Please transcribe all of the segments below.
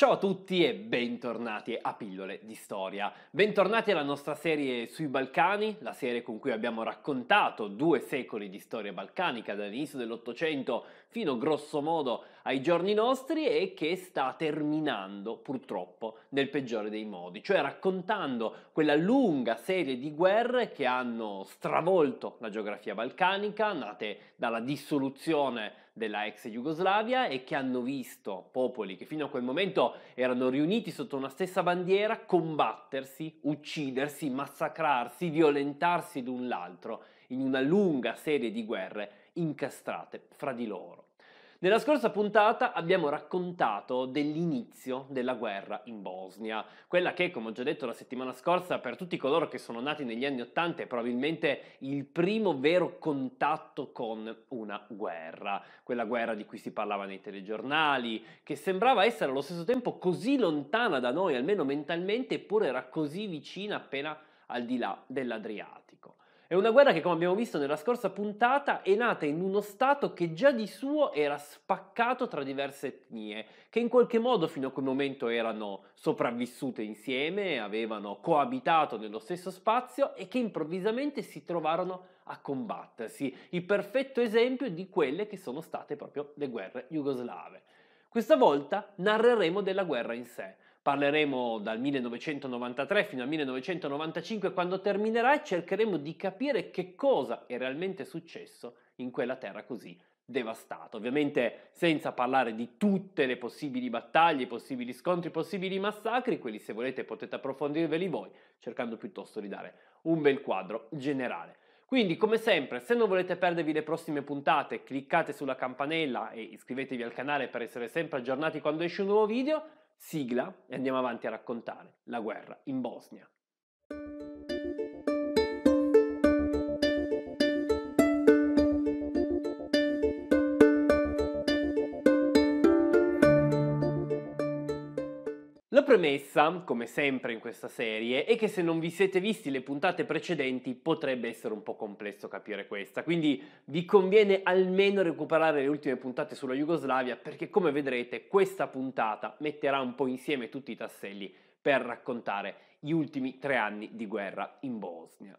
Ciao a tutti e bentornati a Pillole di Storia. Bentornati alla nostra serie sui Balcani, la serie con cui abbiamo raccontato due secoli di storia balcanica dall'inizio dell'Ottocento fino grosso modo ai giorni nostri e che sta terminando purtroppo nel peggiore dei modi, cioè raccontando quella lunga serie di guerre che hanno stravolto la geografia balcanica, nate dalla dissoluzione della ex Jugoslavia e che hanno visto popoli che fino a quel momento erano riuniti sotto una stessa bandiera combattersi, uccidersi, massacrarsi, violentarsi l'un l'altro in una lunga serie di guerre incastrate fra di loro. Nella scorsa puntata abbiamo raccontato dell'inizio della guerra in Bosnia, quella che, come ho già detto la settimana scorsa, per tutti coloro che sono nati negli anni Ottanta è probabilmente il primo vero contatto con una guerra, quella guerra di cui si parlava nei telegiornali, che sembrava essere allo stesso tempo così lontana da noi, almeno mentalmente, eppure era così vicina appena al di là dell'Adriatico. È una guerra che, come abbiamo visto nella scorsa puntata, è nata in uno Stato che già di suo era spaccato tra diverse etnie, che in qualche modo fino a quel momento erano sopravvissute insieme, avevano coabitato nello stesso spazio e che improvvisamente si trovarono a combattersi. Il perfetto esempio di quelle che sono state proprio le guerre jugoslave. Questa volta narreremo della guerra in sé Parleremo dal 1993 fino al 1995 quando terminerà e cercheremo di capire che cosa è realmente successo in quella terra così devastata. Ovviamente senza parlare di tutte le possibili battaglie, possibili scontri, possibili massacri, quelli se volete potete approfondirveli voi, cercando piuttosto di dare un bel quadro generale. Quindi, come sempre, se non volete perdervi le prossime puntate, cliccate sulla campanella e iscrivetevi al canale per essere sempre aggiornati quando esce un nuovo video sigla e andiamo avanti a raccontare la guerra in Bosnia. La premessa, come sempre in questa serie, è che se non vi siete visti le puntate precedenti potrebbe essere un po' complesso capire questa, quindi vi conviene almeno recuperare le ultime puntate sulla Jugoslavia perché come vedrete questa puntata metterà un po' insieme tutti i tasselli per raccontare gli ultimi tre anni di guerra in Bosnia.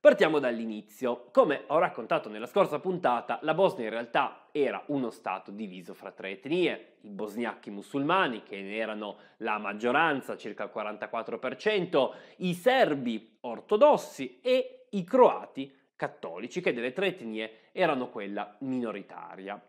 Partiamo dall'inizio. Come ho raccontato nella scorsa puntata, la Bosnia in realtà era uno stato diviso fra tre etnie, i bosniachi musulmani, che ne erano la maggioranza, circa il 44%, i serbi ortodossi e i croati cattolici, che delle tre etnie erano quella minoritaria.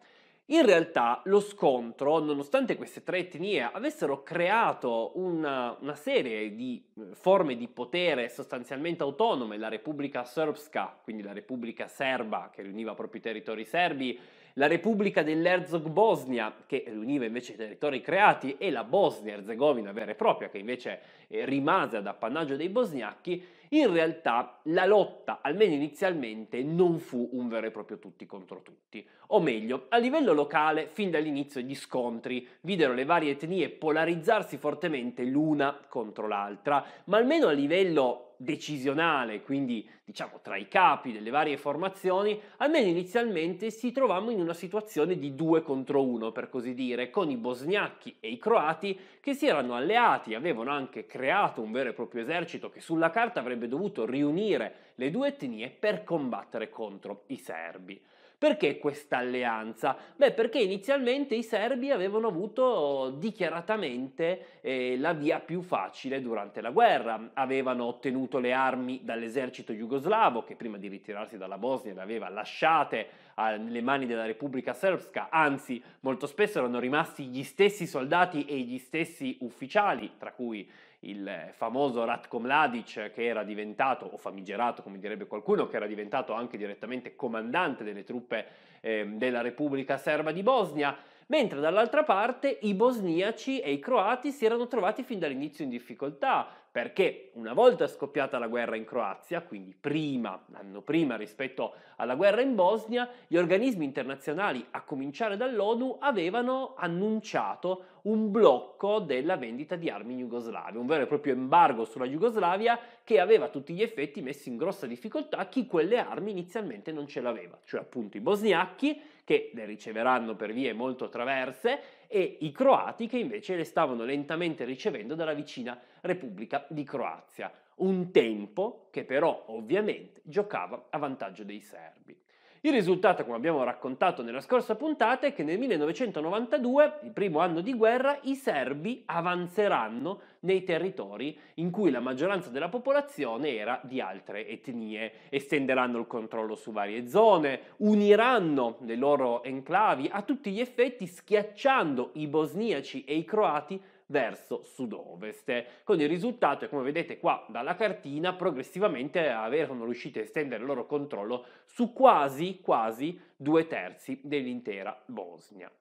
In realtà lo scontro, nonostante queste tre etnie avessero creato una, una, serie di eh, forme di potere sostanzialmente autonome, la Repubblica Srpska, quindi la Repubblica Serba che riuniva proprio i territori serbi, la Repubblica dell'Herzog Bosnia che riuniva invece i territori creati e la Bosnia-Herzegovina vera e propria che invece eh, rimase ad appannaggio dei bosniachi, in realtà la lotta, almeno inizialmente, non fu un vero e proprio tutti contro tutti. O meglio, a livello locale, fin dall'inizio gli scontri videro le varie etnie polarizzarsi fortemente l'una contro l'altra, ma almeno a livello decisionale, quindi diciamo tra i capi delle varie formazioni, almeno inizialmente si trovammo in una situazione di due contro uno, per così dire, con i bosniachi e i croati che si erano alleati, avevano anche creato un vero e proprio esercito che sulla carta avrebbe dovuto riunire le due etnie per combattere contro i serbi. Perché questa alleanza? Beh, perché inizialmente i serbi avevano avuto dichiaratamente eh, la via più facile durante la guerra, avevano ottenuto le armi dall'esercito jugoslavo che prima di ritirarsi dalla Bosnia le aveva lasciate nelle mani della Repubblica Srpska, anzi molto spesso erano rimasti gli stessi soldati e gli stessi ufficiali, tra cui il famoso Ratko Mladic che era diventato, o famigerato come direbbe qualcuno, che era diventato anche direttamente comandante delle truppe eh, della Repubblica Serba di Bosnia, mentre dall'altra parte i bosniaci e i croati si erano trovati fin dall'inizio in difficoltà, perché una volta scoppiata la guerra in Croazia, quindi prima, l'anno prima rispetto alla guerra in Bosnia, gli organismi internazionali, a cominciare dall'ONU, avevano annunciato un blocco della vendita di armi in Jugoslavia, un vero e proprio embargo sulla Jugoslavia che aveva a tutti gli effetti messo in grossa difficoltà chi quelle armi inizialmente non ce l'aveva, cioè appunto i bosniachi che le riceveranno per vie molto traverse e i croati che invece le stavano lentamente ricevendo dalla vicina Repubblica di Croazia. Un tempo che però ovviamente giocava a vantaggio dei serbi. Il risultato, come abbiamo raccontato nella scorsa puntata, è che nel 1992, il primo anno di guerra, i serbi avanzeranno nei territori in cui la maggioranza della popolazione era di altre etnie, estenderanno il controllo su varie zone, uniranno le loro enclavi a tutti gli effetti schiacciando i bosniaci e i croati verso sud-ovest, con il risultato, come vedete qua dalla cartina, progressivamente avevano riuscito a estendere il loro controllo su quasi, quasi due terzi dell'intera Bosnia.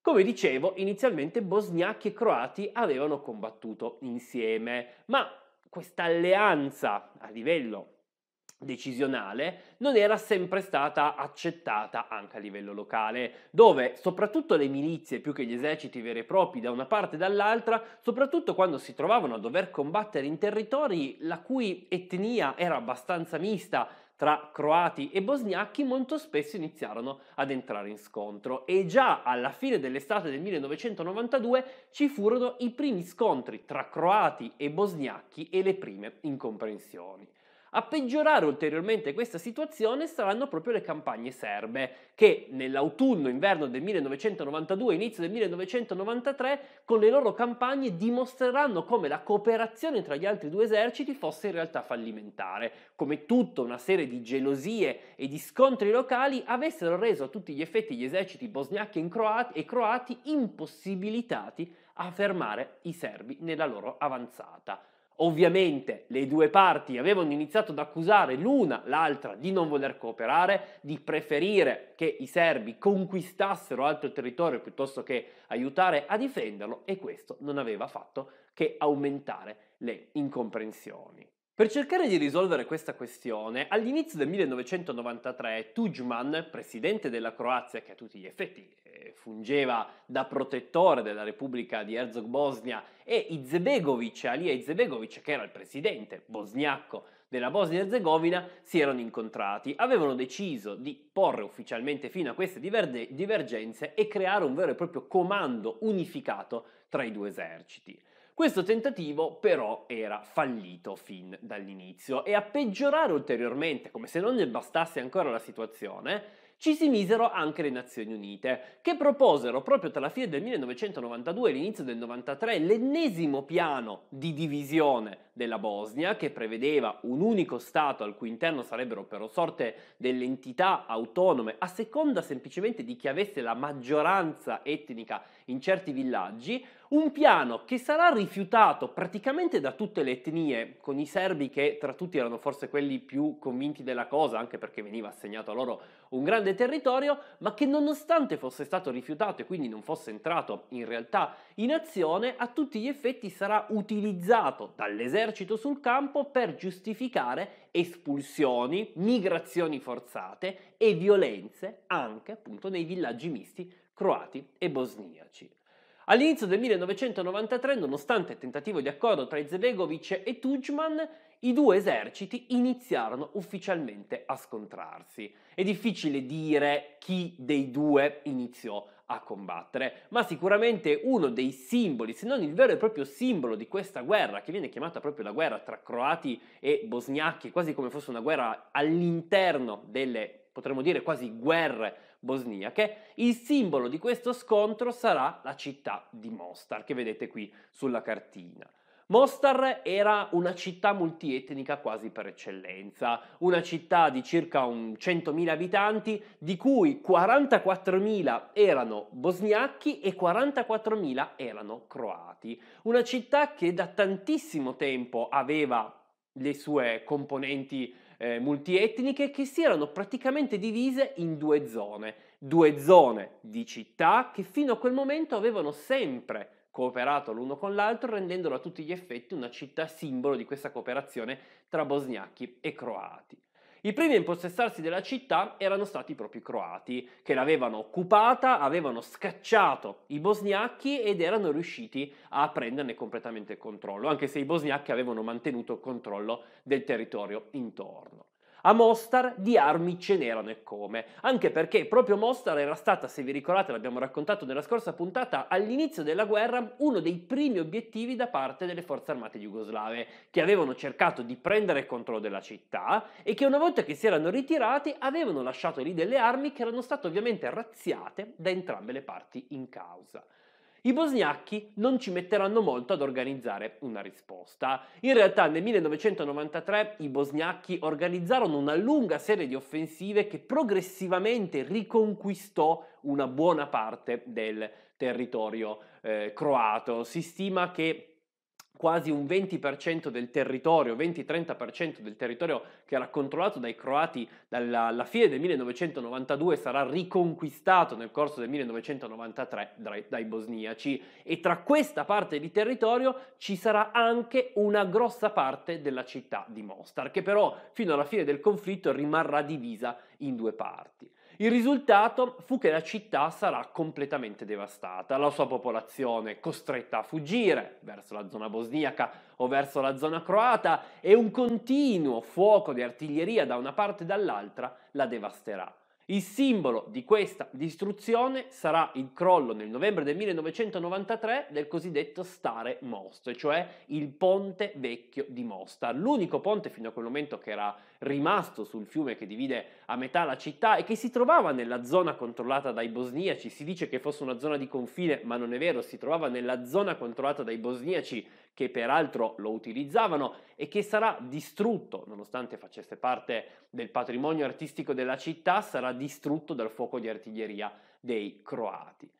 Come dicevo, inizialmente bosniachi e croati avevano combattuto insieme, ma questa alleanza a livello decisionale non era sempre stata accettata anche a livello locale, dove soprattutto le milizie più che gli eserciti veri e propri da una parte e dall'altra, soprattutto quando si trovavano a dover combattere in territori la cui etnia era abbastanza mista, tra croati e bosniachi molto spesso iniziarono ad entrare in scontro e già alla fine dell'estate del 1992 ci furono i primi scontri tra croati e bosniachi e le prime incomprensioni. A peggiorare ulteriormente questa situazione saranno proprio le campagne serbe, che nell'autunno-inverno del 1992 inizio del 1993 con le loro campagne dimostreranno come la cooperazione tra gli altri due eserciti fosse in realtà fallimentare, come tutta una serie di gelosie e di scontri locali avessero reso a tutti gli effetti gli eserciti bosniachi e croati impossibilitati a fermare i serbi nella loro avanzata. Ovviamente le due parti avevano iniziato ad accusare l'una l'altra di non voler cooperare, di preferire che i serbi conquistassero altro territorio piuttosto che aiutare a difenderlo e questo non aveva fatto che aumentare le incomprensioni. Per cercare di risolvere questa questione, all'inizio del 1993 Tudjman, presidente della Croazia, che a tutti gli effetti eh, fungeva da protettore della Repubblica di Herzog Bosnia, e Izetbegovic, Alija Izetbegovic, che era il presidente bosniaco della Bosnia e Herzegovina, si erano incontrati. Avevano deciso di porre ufficialmente fine a queste divergenze e creare un vero e proprio comando unificato tra i due eserciti. Questo tentativo però era fallito fin dall'inizio e a peggiorare ulteriormente, come se non ne bastasse ancora la situazione, ci si misero anche le Nazioni Unite, che proposero proprio tra la fine del 1992 e l'inizio del 93 l'ennesimo piano di divisione della Bosnia, che prevedeva un unico Stato al cui interno sarebbero però sorte delle entità autonome, a seconda semplicemente di chi avesse la maggioranza etnica in certi villaggi, un piano che sarà rifiutato praticamente da tutte le etnie, con i serbi che tra tutti erano forse quelli più convinti della cosa, anche perché veniva assegnato a loro un grande territorio, ma che nonostante fosse stato rifiutato e quindi non fosse entrato in realtà in azione, a tutti gli effetti sarà utilizzato dall'esercito sul campo per giustificare espulsioni, migrazioni forzate e violenze anche appunto nei villaggi misti croati e bosniaci. All'inizio del 1993, nonostante il tentativo di accordo tra Izetbegovic e Tudjman, i due eserciti iniziarono ufficialmente a scontrarsi. È difficile dire chi dei due iniziò a combattere, ma sicuramente uno dei simboli, se non il vero e proprio simbolo di questa guerra, che viene chiamata proprio la guerra tra croati e bosniachi, quasi come fosse una guerra all'interno delle potremmo dire quasi guerre bosniache, il simbolo di questo scontro sarà la città di Mostar, che vedete qui sulla cartina. Mostar era una città multietnica quasi per eccellenza, una città di circa 100.000 abitanti, di cui 44.000 erano bosniachi e 44.000 erano croati. Una città che da tantissimo tempo aveva le sue componenti eh, multietniche che si erano praticamente divise in due zone, due zone di città che fino a quel momento avevano sempre cooperato l'uno con l'altro, rendendolo a tutti gli effetti una città simbolo di questa cooperazione tra bosniachi e croati. I primi a impossessarsi della città erano stati proprio i croati, che l'avevano occupata, avevano scacciato i bosniachi ed erano riusciti a prenderne completamente il controllo, anche se i bosniachi avevano mantenuto il controllo del territorio intorno. A Mostar di armi ce n'erano e come, anche perché proprio Mostar era stata, se vi ricordate, l'abbiamo raccontato nella scorsa puntata, all'inizio della guerra uno dei primi obiettivi da parte delle forze armate jugoslave, che avevano cercato di prendere controllo della città e che una volta che si erano ritirati avevano lasciato lì delle armi che erano state ovviamente razziate da entrambe le parti in causa. I bosgnacchi non ci metteranno molto ad organizzare una risposta. In realtà nel 1993 i bosgnacchi organizzarono una lunga serie di offensive che progressivamente riconquistò una buona parte del territorio eh, croato. Si stima che quasi un 20% del territorio, 20-30% del territorio che era controllato dai croati dalla, alla fine del 1992 sarà riconquistato nel corso del 1993 dai, dai bosniaci e tra questa parte di territorio ci sarà anche una grossa parte della città di Mostar che però fino alla fine del conflitto rimarrà divisa in due parti. Il risultato fu che la città sarà completamente devastata, la sua popolazione costretta a fuggire verso la zona bosniaca o verso la zona croata e un continuo fuoco di artiglieria da una parte e dall'altra la devasterà. Il simbolo di questa distruzione sarà il crollo nel novembre del 1993 del cosiddetto Stare Most, cioè il ponte vecchio di Mostar, l'unico ponte fino a quel momento che era rimasto sul fiume che divide a metà la città e che si trovava nella zona controllata dai bosniaci. Si dice che fosse una zona di confine, ma non è vero, si trovava nella zona controllata dai bosniaci che peraltro lo utilizzavano e che sarà distrutto, nonostante facesse parte del patrimonio artistico della città, sarà distrutto dal fuoco di artiglieria dei croati.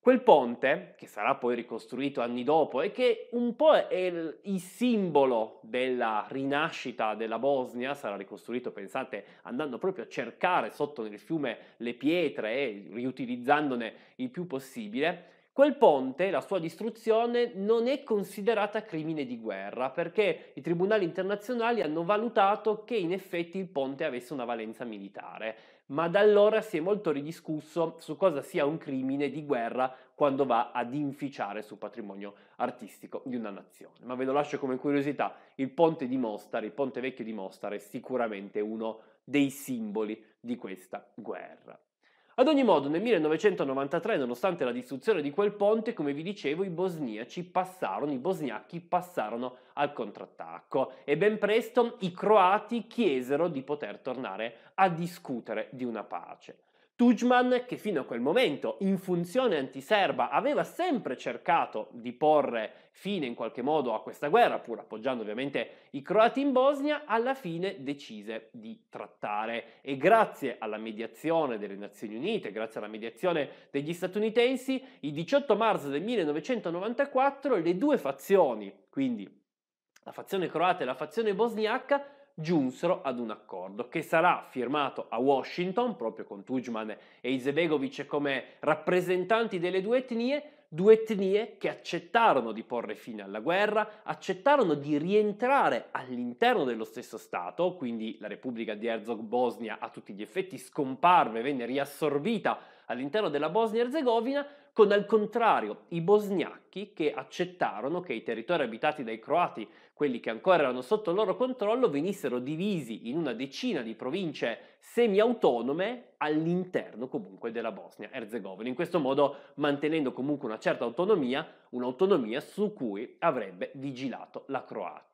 Quel ponte, che sarà poi ricostruito anni dopo e che un po' è il, il, simbolo della rinascita della Bosnia, sarà ricostruito, pensate, andando proprio a cercare sotto nel fiume le pietre e riutilizzandone il più possibile, Quel ponte, la sua distruzione, non è considerata crimine di guerra perché i tribunali internazionali hanno valutato che in effetti il ponte avesse una valenza militare, ma da allora si è molto ridiscusso su cosa sia un crimine di guerra quando va ad inficiare sul patrimonio artistico di una nazione. Ma ve lo lascio come curiosità, il ponte di Mostar, il ponte vecchio di Mostar è sicuramente uno dei simboli di questa guerra. Ad ogni modo, nel 1993, nonostante la distruzione di quel ponte, come vi dicevo, i bosniaci passarono, i bosniachi passarono al contrattacco e ben presto i croati chiesero di poter tornare a discutere di una pace. Tudjman, che fino a quel momento in funzione antiserba aveva sempre cercato di porre fine in qualche modo a questa guerra, pur appoggiando ovviamente i croati in Bosnia, alla fine decise di trattare. E grazie alla mediazione delle Nazioni Unite, grazie alla mediazione degli statunitensi, il 18 marzo del 1994 le due fazioni, quindi la fazione croata e la fazione bosniaca, giunsero ad un accordo che sarà firmato a Washington, proprio con Tudjman e Izebegovic come rappresentanti delle due etnie, due etnie che accettarono di porre fine alla guerra, accettarono di rientrare all'interno dello stesso Stato, quindi la Repubblica di Herzog Bosnia a tutti gli effetti scomparve, venne riassorbita all'interno della Bosnia-Herzegovina, con al contrario i bosgnacchi che accettarono che i territori abitati dai croati, quelli che ancora erano sotto il loro controllo, venissero divisi in una decina di province semi-autonome all'interno comunque della Bosnia-Herzegovina, in questo modo mantenendo comunque una certa autonomia, un'autonomia su cui avrebbe vigilato la Croazia.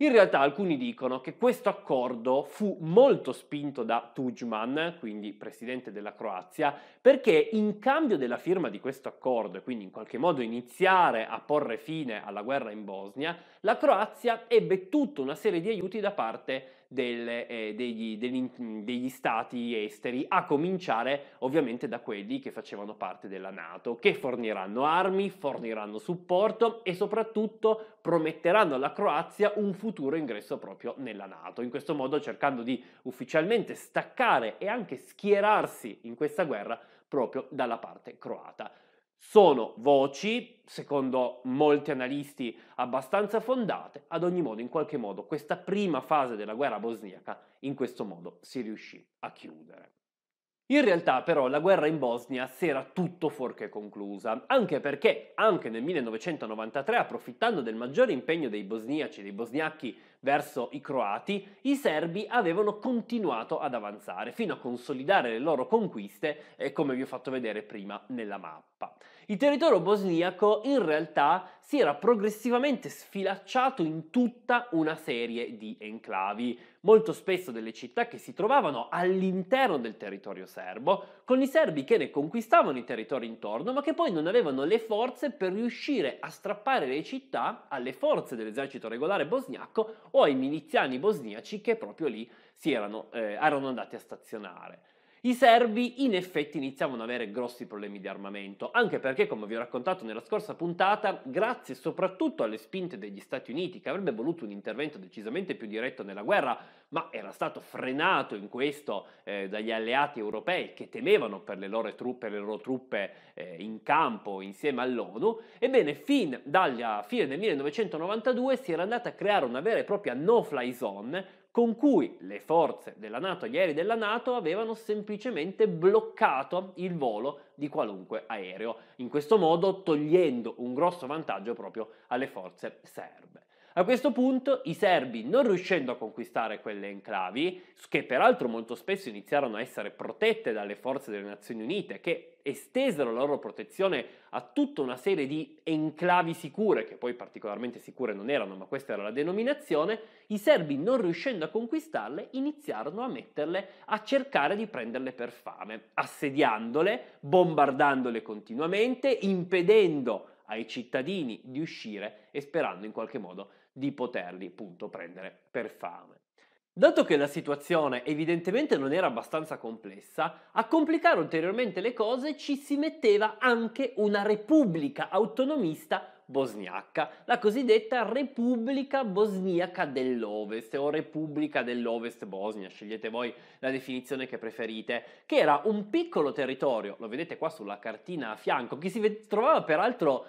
In realtà alcuni dicono che questo accordo fu molto spinto da Tudjman, quindi presidente della Croazia, perché in cambio della firma di questo accordo e quindi in qualche modo iniziare a porre fine alla guerra in Bosnia, la Croazia ebbe tutta una serie di aiuti da parte delle, eh, degli, degli, degli, stati esteri, a cominciare ovviamente da quelli che facevano parte della Nato, che forniranno armi, forniranno supporto e soprattutto prometteranno alla Croazia un futuro ingresso proprio nella Nato, in questo modo cercando di ufficialmente staccare e anche schierarsi in questa guerra proprio dalla parte croata. Sono voci, secondo molti analisti, abbastanza fondate, ad ogni modo, in qualche modo, questa prima fase della guerra bosniaca in questo modo si riuscì a chiudere. In realtà però la guerra in Bosnia si era tutto fuorché conclusa, anche perché anche nel 1993, approfittando del maggiore impegno dei bosniaci dei bosniachi verso i croati, i serbi avevano continuato ad avanzare fino a consolidare le loro conquiste, eh, come vi ho fatto vedere prima nella mappa. Il territorio bosniaco in realtà si era progressivamente sfilacciato in tutta una serie di enclavi, molto spesso delle città che si trovavano all'interno del territorio serbo, con i serbi che ne conquistavano i territori intorno, ma che poi non avevano le forze per riuscire a strappare le città alle forze dell'esercito regolare bosniaco o ai miliziani bosniaci che proprio lì si erano, eh, erano andati a stazionare. I serbi in effetti iniziavano ad avere grossi problemi di armamento, anche perché, come vi ho raccontato nella scorsa puntata, grazie soprattutto alle spinte degli Stati Uniti, che avrebbe voluto un intervento decisamente più diretto nella guerra, ma era stato frenato in questo eh, dagli alleati europei che temevano per le loro truppe, le loro truppe eh, in campo insieme all'ONU, ebbene fin dalla fine del 1992 si era andata a creare una vera e propria no-fly zone con cui le forze della Nato, gli aerei della Nato avevano semplicemente bloccato il volo di qualunque aereo, in questo modo togliendo un grosso vantaggio proprio alle forze serbe. A questo punto i serbi, non riuscendo a conquistare quelle enclavi, che peraltro molto spesso iniziarono a essere protette dalle forze delle Nazioni Unite, che estesero la loro protezione a tutta una serie di enclavi sicure, che poi particolarmente sicure non erano, ma questa era la denominazione, i serbi, non riuscendo a conquistarle, iniziarono a metterle, a cercare di prenderle per fame, assediandole, bombardandole continuamente, impedendo ai cittadini di uscire e sperando in qualche modo di poterli appunto prendere per fame. Dato che la situazione evidentemente non era abbastanza complessa, a complicare ulteriormente le cose ci si metteva anche una repubblica autonomista bosniaca, la cosiddetta Repubblica Bosniaca dell'Ovest o Repubblica dell'Ovest Bosnia, scegliete voi la definizione che preferite, che era un piccolo territorio, lo vedete qua sulla cartina a fianco, che si trovava peraltro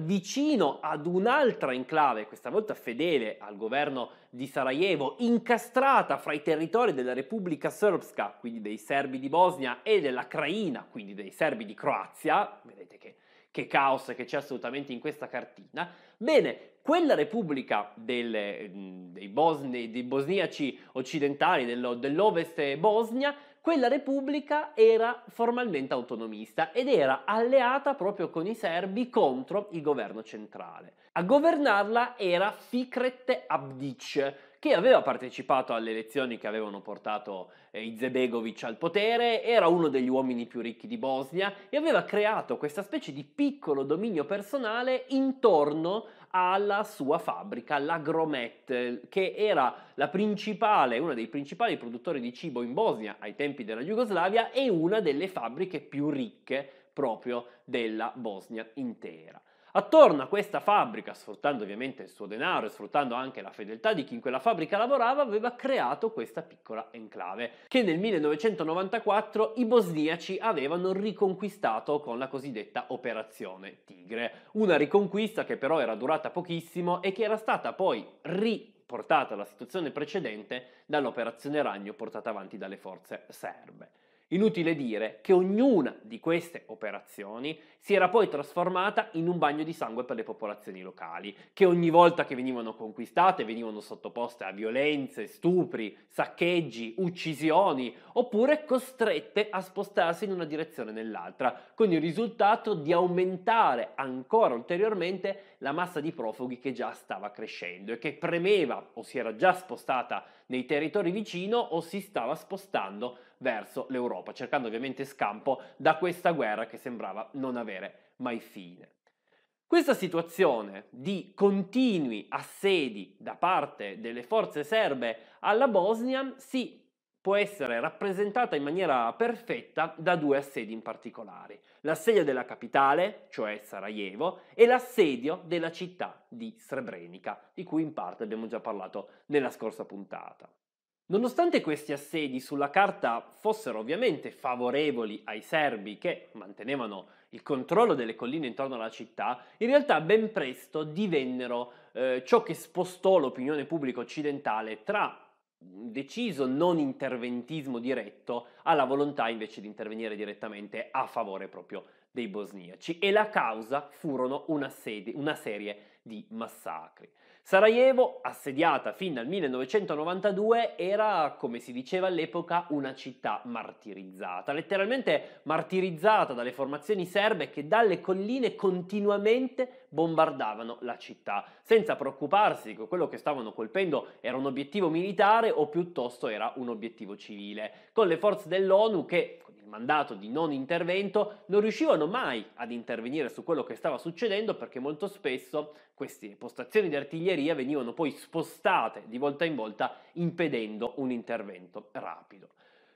vicino ad un'altra enclave, questa volta fedele al governo di Sarajevo, incastrata fra i territori della Repubblica Srpska, quindi dei serbi di Bosnia, e della Kraina, quindi dei serbi di Croazia, vedete che, che caos che c'è assolutamente in questa cartina, bene, quella repubblica delle, dei, bosni, dei, bosniaci occidentali, dello, dell'ovest Bosnia, quella repubblica era formalmente autonomista ed era alleata proprio con i serbi contro il governo centrale. A governarla era Fikret Abdic, che aveva partecipato alle elezioni che avevano portato eh, Izetbegovic al potere, era uno degli uomini più ricchi di Bosnia e aveva creato questa specie di piccolo dominio personale intorno alla sua fabbrica, l'Agromet, che era una dei principali produttori di cibo in Bosnia ai tempi della Jugoslavia e una delle fabbriche più ricche proprio della Bosnia intera. Attorno a questa fabbrica, sfruttando ovviamente il suo denaro e sfruttando anche la fedeltà di chi in quella fabbrica lavorava, aveva creato questa piccola enclave che nel 1994 i bosniaci avevano riconquistato con la cosiddetta Operazione Tigre. Una riconquista che però era durata pochissimo e che era stata poi riportata alla situazione precedente dall'Operazione Ragno portata avanti dalle forze serbe. Inutile dire che ognuna di queste operazioni si era poi trasformata in un bagno di sangue per le popolazioni locali, che ogni volta che venivano conquistate venivano sottoposte a violenze, stupri, saccheggi, uccisioni, oppure costrette a spostarsi in una direzione o nell'altra, con il risultato di aumentare ancora ulteriormente la massa di profughi che già stava crescendo e che premeva o si era già spostata nei territori vicino o si stava spostando verso l'Europa, cercando ovviamente scampo da questa guerra che sembrava non avere mai fine. Questa situazione di continui assedi da parte delle forze serbe alla Bosnia si può essere rappresentata in maniera perfetta da due assedi in particolare, l'assedio della capitale, cioè Sarajevo, e l'assedio della città di Srebrenica, di cui in parte abbiamo già parlato nella scorsa puntata. Nonostante questi assedi sulla carta fossero ovviamente favorevoli ai serbi che mantenevano il controllo delle colline intorno alla città, in realtà ben presto divennero eh, ciò che spostò l'opinione pubblica occidentale tra un deciso non interventismo diretto alla volontà invece di intervenire direttamente a favore proprio dei bosniaci e la causa furono una, sedi, una serie di massacri. Sarajevo, assediata fin dal 1992, era, come si diceva all'epoca, una città martirizzata, letteralmente martirizzata dalle formazioni serbe che dalle colline continuamente bombardavano la città, senza preoccuparsi che quello che stavano colpendo era un obiettivo militare o piuttosto era un obiettivo civile, con le forze dell'ONU che mandato di non intervento, non riuscivano mai ad intervenire su quello che stava succedendo perché molto spesso queste postazioni di artiglieria venivano poi spostate di volta in volta impedendo un intervento rapido.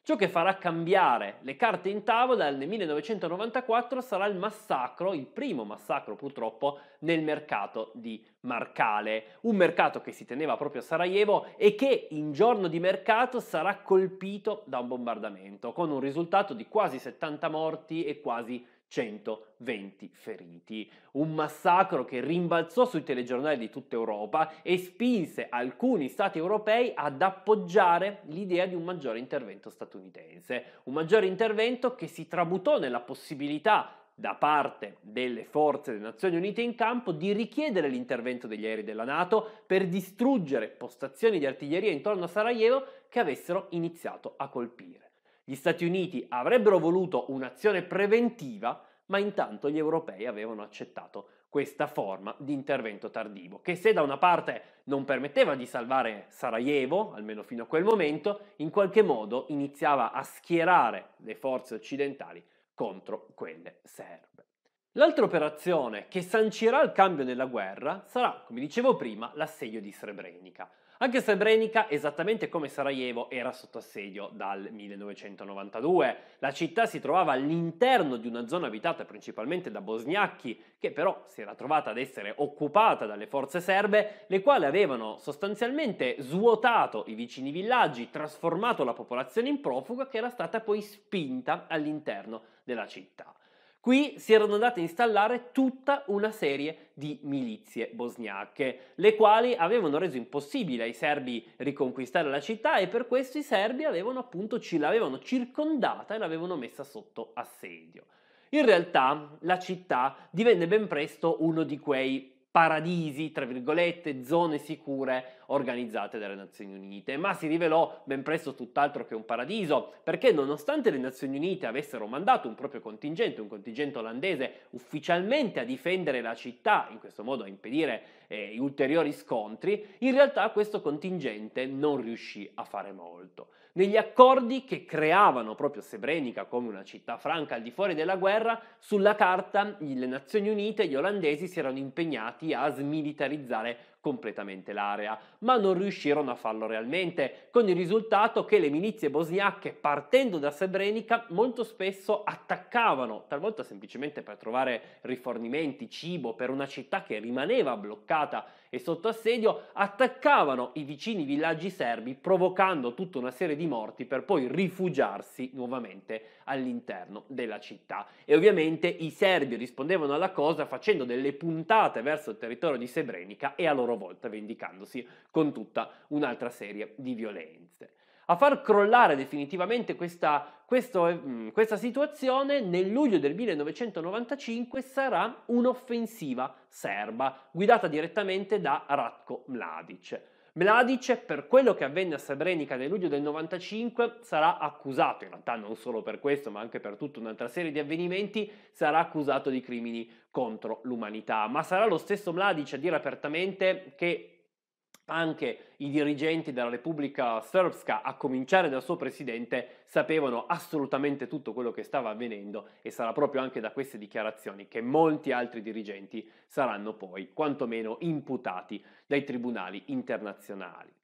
Ciò che farà cambiare le carte in tavola nel 1994 sarà il massacro, il primo massacro purtroppo, nel mercato di Marcale, un mercato che si teneva proprio a Sarajevo e che in giorno di mercato sarà colpito da un bombardamento, con un risultato di quasi 70 morti e quasi 120 feriti. Un massacro che rimbalzò sui telegiornali di tutta Europa e spinse alcuni stati europei ad appoggiare l'idea di un maggiore intervento statunitense. Un maggiore intervento che si tramutò nella possibilità da parte delle forze delle Nazioni Unite in campo di richiedere l'intervento degli aerei della Nato per distruggere postazioni di artiglieria intorno a Sarajevo che avessero iniziato a colpire. Gli Stati Uniti avrebbero voluto un'azione preventiva, ma intanto gli europei avevano accettato questa forma di intervento tardivo, che se da una parte non permetteva di salvare Sarajevo, almeno fino a quel momento, in qualche modo iniziava a schierare le forze occidentali contro quelle serbe. L'altra operazione che sancirà il cambio nella guerra sarà, come dicevo prima, l'assedio di Srebrenica. Anche Srebrenica, esattamente come Sarajevo, era sotto assedio dal 1992. La città si trovava all'interno di una zona abitata principalmente da bosgnacchi, che però si era trovata ad essere occupata dalle forze serbe, le quali avevano sostanzialmente svuotato i vicini villaggi, trasformato la popolazione in profuga, che era stata poi spinta all'interno della città. Qui si erano andate a installare tutta una serie di milizie bosniache, le quali avevano reso impossibile ai serbi riconquistare la città e per questo i serbi avevano appunto l'avevano circondata e l'avevano messa sotto assedio. In realtà la città divenne ben presto uno di quei paradisi, tra virgolette, zone sicure organizzate dalle Nazioni Unite, ma si rivelò ben presto tutt'altro che un paradiso, perché nonostante le Nazioni Unite avessero mandato un proprio contingente, un contingente olandese, ufficialmente a difendere la città, in questo modo a impedire eh, ulteriori scontri, in realtà questo contingente non riuscì a fare molto. Negli accordi che creavano proprio Srebrenica come una città franca al di fuori della guerra, sulla carta le Nazioni Unite e gli olandesi si erano impegnati a smilitarizzare completamente l'area, ma non riuscirono a farlo realmente, con il risultato che le milizie bosniache, partendo da Srebrenica, molto spesso attaccavano, talvolta semplicemente per trovare rifornimenti, cibo, per una città che rimaneva bloccata e sotto assedio, attaccavano i vicini villaggi serbi, provocando tutta una serie di morti per poi rifugiarsi nuovamente all'interno della città. E ovviamente i serbi rispondevano alla cosa facendo delle puntate verso il territorio di Srebrenica e a loro volta vendicandosi con tutta un'altra serie di violenze. A far crollare definitivamente questa, questo, mm, questa situazione nel luglio del 1995 sarà un'offensiva serba guidata direttamente da Ratko Mladic. Mladic, per quello che avvenne a Srebrenica nel luglio del 95, sarà accusato, in realtà non solo per questo, ma anche per tutta un'altra serie di avvenimenti, sarà accusato di crimini contro l'umanità. Ma sarà lo stesso Mladic a dire apertamente che anche i dirigenti della Repubblica Srpska, a cominciare dal suo presidente, sapevano assolutamente tutto quello che stava avvenendo e sarà proprio anche da queste dichiarazioni che molti altri dirigenti saranno poi quantomeno imputati dai tribunali internazionali.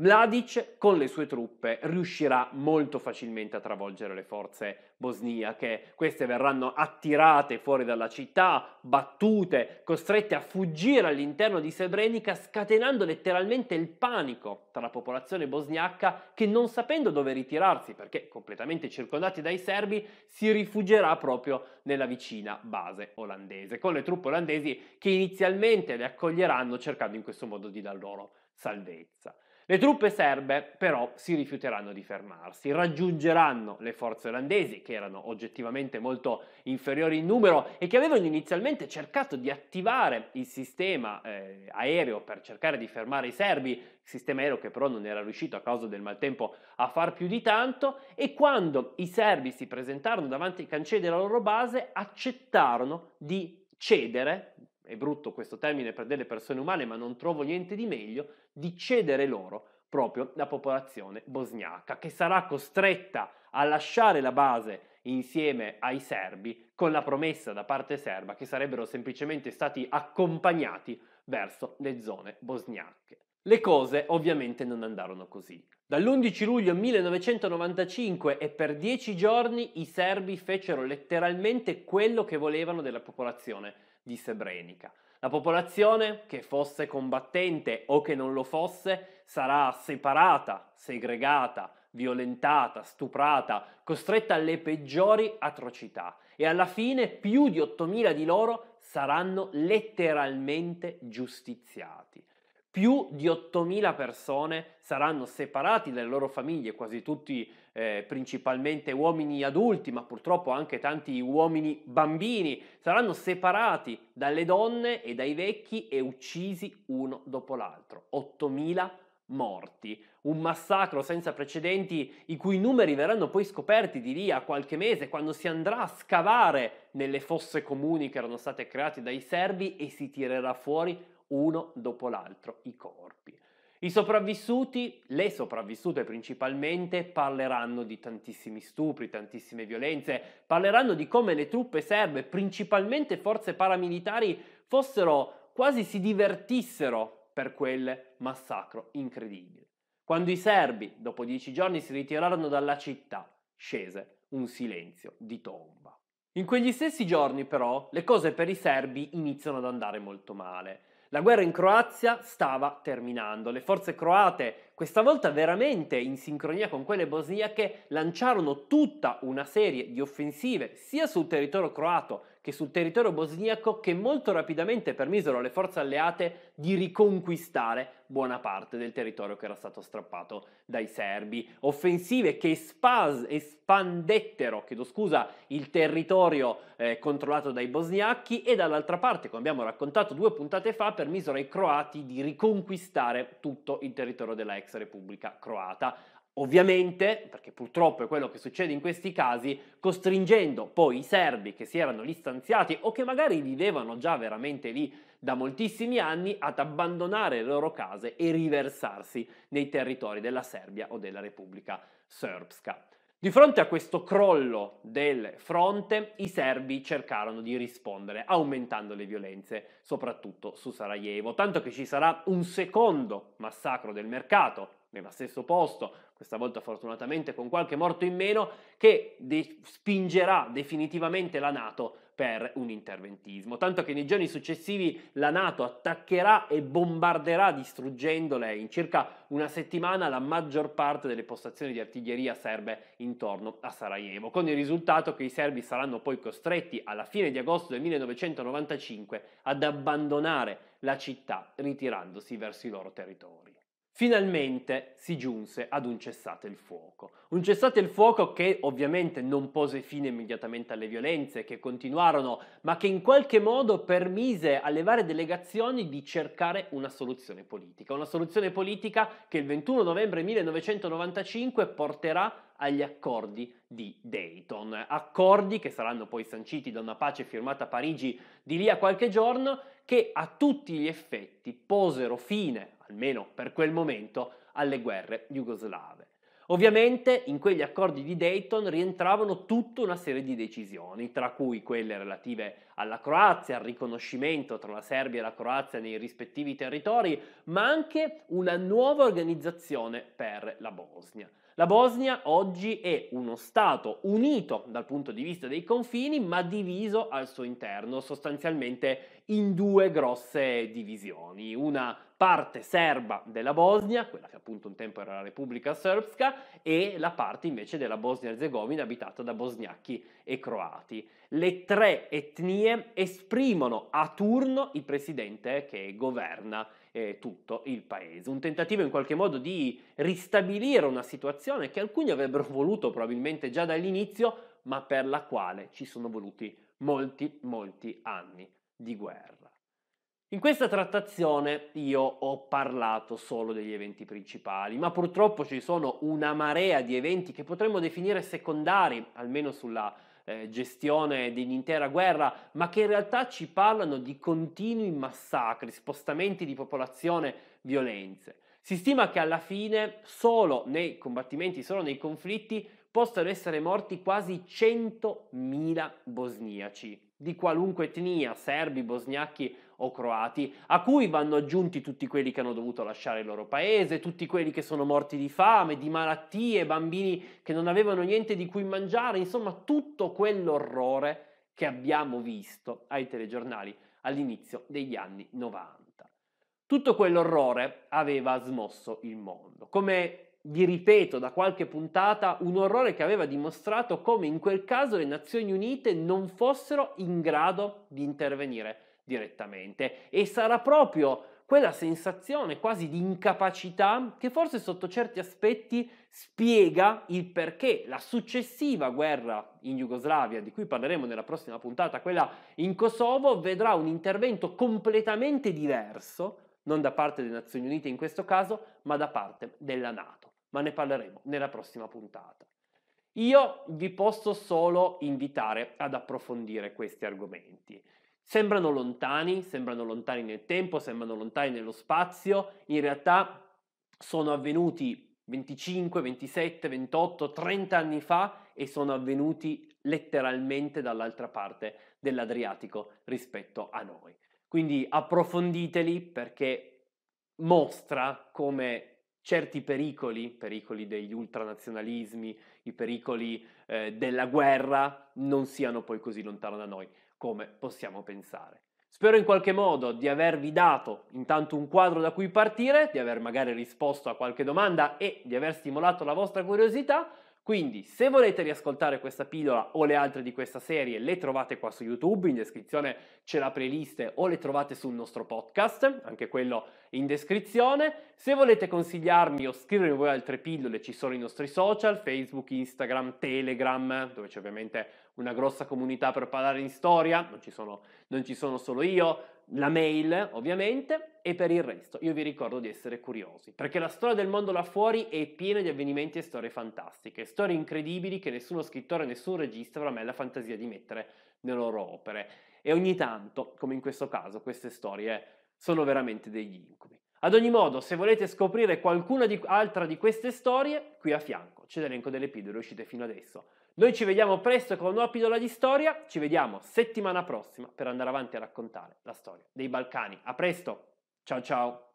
Mladic con le sue truppe riuscirà molto facilmente a travolgere le forze bosniache. Queste verranno attirate fuori dalla città, battute, costrette a fuggire all'interno di Srebrenica, scatenando letteralmente il panico tra la popolazione bosniaca che non sapendo dove ritirarsi, perché completamente circondati dai serbi, si rifugierà proprio nella vicina base olandese, con le truppe olandesi che inizialmente le accoglieranno cercando in questo modo di dar loro salvezza. Le truppe serbe però si rifiuteranno di fermarsi, raggiungeranno le forze olandesi che erano oggettivamente molto inferiori in numero e che avevano inizialmente cercato di attivare il sistema eh, aereo per cercare di fermare i serbi, sistema aereo che però non era riuscito a causa del maltempo a far più di tanto e quando i serbi si presentarono davanti ai cancelli della loro base accettarono di cedere, è brutto questo termine per delle persone umane ma non trovo niente di meglio, di cedere loro proprio la popolazione bosniaca, che sarà costretta a lasciare la base insieme ai serbi con la promessa da parte serba che sarebbero semplicemente stati accompagnati verso le zone bosniache. Le cose ovviamente non andarono così. Dall'11 luglio 1995 e per dieci giorni i serbi fecero letteralmente quello che volevano della popolazione di Srebrenica. La popolazione, che fosse combattente o che non lo fosse, sarà separata, segregata, violentata, stuprata, costretta alle peggiori atrocità e alla fine più di 8.000 di loro saranno letteralmente giustiziati. Più di 8.000 persone saranno separati dalle loro famiglie, quasi tutti eh, principalmente uomini adulti, ma purtroppo anche tanti uomini bambini, saranno separati dalle donne e dai vecchi e uccisi uno dopo l'altro. 8.000 morti, un massacro senza precedenti i cui numeri verranno poi scoperti di lì a qualche mese quando si andrà a scavare nelle fosse comuni che erano state create dai serbi e si tirerà fuori uno dopo l'altro i corpi. I sopravvissuti, le sopravvissute principalmente, parleranno di tantissimi stupri, tantissime violenze, parleranno di come le truppe serbe, principalmente forze paramilitari, fossero quasi si divertissero per quel massacro incredibile. Quando i serbi, dopo dieci giorni, si ritirarono dalla città, scese un silenzio di tomba. In quegli stessi giorni, però, le cose per i serbi iniziano ad andare molto male. La guerra in Croazia stava terminando. Le forze croate, questa volta veramente in sincronia con quelle bosniache, lanciarono tutta una serie di offensive sia sul territorio croato che sul territorio bosniaco che molto rapidamente permisero alle forze alleate di riconquistare buona parte del territorio che era stato strappato dai serbi. Offensive che espas- espandettero scusa, il territorio eh, controllato dai bosniachi e dall'altra parte, come abbiamo raccontato due puntate fa, permisero ai croati di riconquistare tutto il territorio della ex Repubblica Croata. Ovviamente, perché purtroppo è quello che succede in questi casi, costringendo poi i serbi che si erano lì stanziati o che magari vivevano già veramente lì da moltissimi anni ad abbandonare le loro case e riversarsi nei territori della Serbia o della Repubblica Srpska. Di fronte a questo crollo del fronte, i serbi cercarono di rispondere aumentando le violenze, soprattutto su Sarajevo, tanto che ci sarà un secondo massacro del mercato nello stesso posto, questa volta fortunatamente con qualche morto in meno, che de- spingerà definitivamente la Nato per un interventismo, tanto che nei giorni successivi la Nato attaccherà e bombarderà distruggendole in circa una settimana la maggior parte delle postazioni di artiglieria serbe intorno a Sarajevo, con il risultato che i serbi saranno poi costretti alla fine di agosto del 1995 ad abbandonare la città ritirandosi verso i loro territori. Finalmente si giunse ad un cessate il fuoco. Un cessate il fuoco che ovviamente non pose fine immediatamente alle violenze che continuarono, ma che in qualche modo permise alle varie delegazioni di cercare una soluzione politica. Una soluzione politica che il 21 novembre 1995 porterà agli accordi di Dayton. Accordi che saranno poi sanciti da una pace firmata a Parigi di lì a qualche giorno che a tutti gli effetti posero fine almeno per quel momento, alle guerre jugoslave. Ovviamente in quegli accordi di Dayton rientravano tutta una serie di decisioni, tra cui quelle relative alla Croazia, al riconoscimento tra la Serbia e la Croazia nei rispettivi territori, ma anche una nuova organizzazione per la Bosnia. La Bosnia oggi è uno Stato unito dal punto di vista dei confini, ma diviso al suo interno, sostanzialmente in due grosse divisioni. Una parte serba della Bosnia, quella che appunto un tempo era la Repubblica Srpska, e la parte invece della Bosnia-Herzegovina abitata da bosniachi e croati. le tre etnie esprimono a turno il presidente che governa eh, tutto il paese. Un tentativo in qualche modo di ristabilire una situazione che alcuni avrebbero voluto probabilmente già dall'inizio, ma per la quale ci sono voluti molti, molti anni di guerra. In questa trattazione io ho parlato solo degli eventi principali, ma purtroppo ci sono una marea di eventi che potremmo definire secondari, almeno sulla eh, gestione dell'intera guerra, ma che in realtà ci parlano di continui massacri, spostamenti di popolazione, violenze. Si stima che alla fine solo nei combattimenti, solo nei conflitti, possano essere morti quasi 100.000 bosniaci di qualunque etnia, serbi, bosniachi o croati, a cui vanno aggiunti tutti quelli che hanno dovuto lasciare il loro paese, tutti quelli che sono morti di fame, di malattie, bambini che non avevano niente di cui mangiare, insomma tutto quell'orrore che abbiamo visto ai telegiornali all'inizio degli anni 90. Tutto quell'orrore aveva smosso il mondo, come vi ripeto da qualche puntata, un orrore che aveva dimostrato come in quel caso le Nazioni Unite non fossero in grado di intervenire direttamente e sarà proprio quella sensazione quasi di incapacità che forse sotto certi aspetti spiega il perché la successiva guerra in Jugoslavia, di cui parleremo nella prossima puntata, quella in Kosovo, vedrà un intervento completamente diverso, non da parte delle Nazioni Unite in questo caso, ma da parte della Nato ma ne parleremo nella prossima puntata. Io vi posso solo invitare ad approfondire questi argomenti. Sembrano lontani, sembrano lontani nel tempo, sembrano lontani nello spazio, in realtà sono avvenuti 25, 27, 28, 30 anni fa e sono avvenuti letteralmente dall'altra parte dell'Adriatico rispetto a noi. Quindi approfonditeli perché mostra come certi pericoli, pericoli degli ultranazionalismi, i pericoli eh, della guerra, non siano poi così lontano da noi come possiamo pensare. Spero in qualche modo di avervi dato intanto un quadro da cui partire, di aver magari risposto a qualche domanda e di aver stimolato la vostra curiosità. Quindi, se volete riascoltare questa pillola o le altre di questa serie, le trovate qua su YouTube, in descrizione c'è la playlist o le trovate sul nostro podcast, anche quello in descrizione. Se volete consigliarmi o scrivermi voi altre pillole, ci sono i nostri social, Facebook, Instagram, Telegram, dove c'è ovviamente una grossa comunità per parlare in storia, non ci sono, non ci sono solo io, la mail ovviamente e per il resto io vi ricordo di essere curiosi, perché la storia del mondo là fuori è piena di avvenimenti e storie fantastiche, storie incredibili che nessuno scrittore, nessun regista avrà mai la fantasia di mettere nelle loro opere e ogni tanto, come in questo caso, queste storie sono veramente degli incubi. Ad ogni modo, se volete scoprire qualcuna di, altra di queste storie, qui a fianco c'è l'elenco delle pillole uscite fino adesso. Noi ci vediamo presto con una nuova pillola di storia, ci vediamo settimana prossima per andare avanti a raccontare la storia dei Balcani. A presto, ciao ciao!